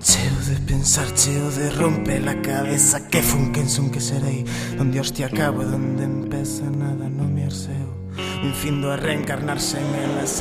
Cheo de pensar, cheo de romper la cabeza. Que funquenson que serei. Donde hostia acabo e donde empeza nada no me arseo. Un fin do a reencarnarse en elas